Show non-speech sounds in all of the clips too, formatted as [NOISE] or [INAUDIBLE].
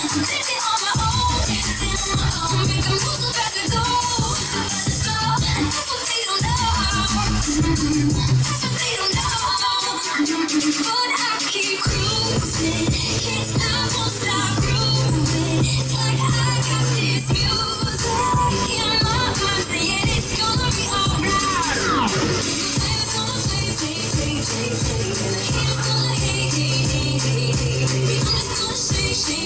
Thank you.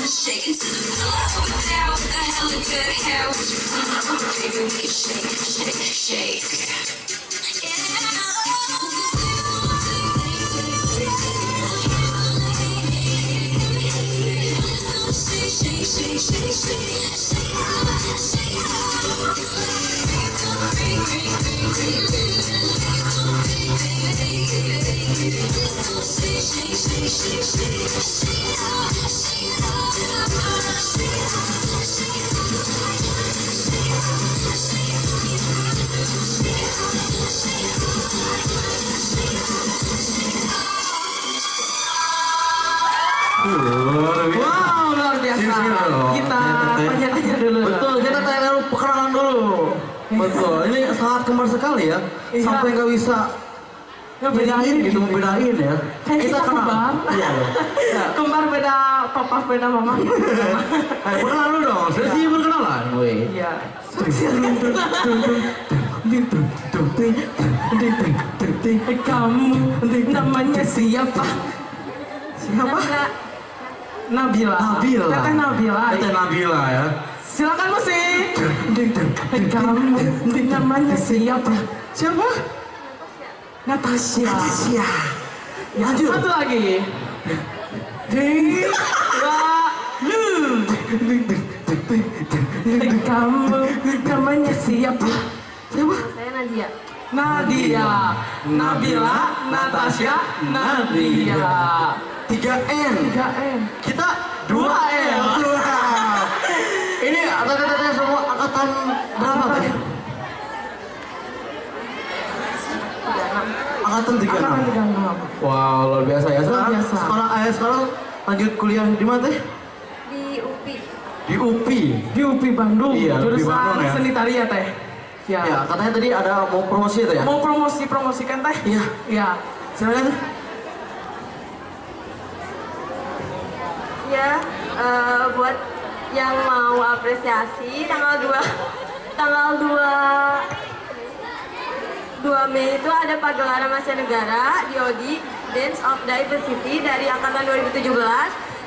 and shake it to the floor. Now what the hell is your hair? Baby, we can shake, shake, shake. Shake, shake, shake, shake, shake, shake, ring, ring, ring, ring, ring, ring, ring, ring, ring, ring, ring, shake, shake, shake, shake, shake. Luar biasa. Kita Tanya-tanya. dulu. Betul, kita tanya dulu dulu. Betul, ini sangat kembar sekali ya. Iya. Sampai nggak bisa Ngebedain gitu, membedain ya. Kayak kita kenal. kembar. Iya. Ya. Kembar beda papa beda mama. Ayo perkenalan dulu dong. Sesi perkenalan, woi. Iya. Kamu namanya siapa? Siapa? Nabila. Nabila. Teteh Nabila. Teteh Nabila ya. Silakan musik. Kamu namanya siapa? Siapa? Natasha. Natasha. Lanjut. Satu lagi. Ding. Kamu namanya siapa? Siapa? Saya Nadia. Nadia. Nabila. Natasha. Nadia. 3N. 3M. Kita 2N. Wah. Ini atlet-atletnya semua angkatan berapa teh? Angkatan 36. Angkatan 36. Wow, luar biasa ya. Sekarang biasa. sekolah ayah sekarang lanjut kuliah di mana teh? Di UPI. Di UPI. Di UPI Bandung. Iya, Jurusan Bandung ya. seni tari ya teh. Ya. Ya, katanya tadi ada mau promosi itu ya? Mau promosi promosikan teh? Iya. Iya. Silakan. ya eh, buat yang mau apresiasi tanggal 2 tanggal 2 2 Mei itu ada pagelaran mancanegara di ODI Dance of Diversity dari angkatan 2017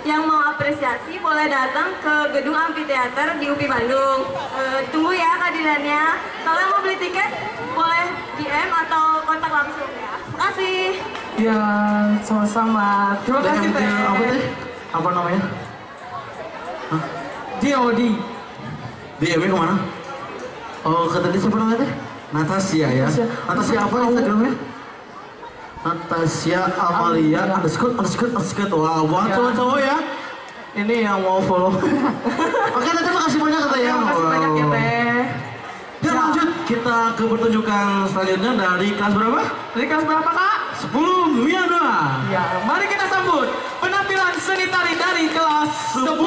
yang mau apresiasi boleh datang ke gedung amphitheater di UPI Bandung Eh, tunggu ya kehadirannya kalau yang mau beli tiket boleh DM atau kontak langsung ya makasih Ya, sama-sama. Terima kasih Dengan teh. dia apa teh? Apa namanya? Diodi. DM-nya ke mana? Oh, kata dia siapa namanya teh? Natasha ya. Natasha. Natasha apa Instagramnya? Natasha Amalia underscore underscore underscore. Wah, buat Ya. cowok-cowok ya. Ini yang mau follow. [LAUGHS] Oke, Teh makasih banyak Teh ya. Terima kasih banyak ya teh. Dan lanjut kita ke pertunjukan selanjutnya dari kelas berapa? Dari kelas berapa kak? 10 Mia 2. Ya, mari kita sambut penampilan seni tari dari kelas 10 Mia 2.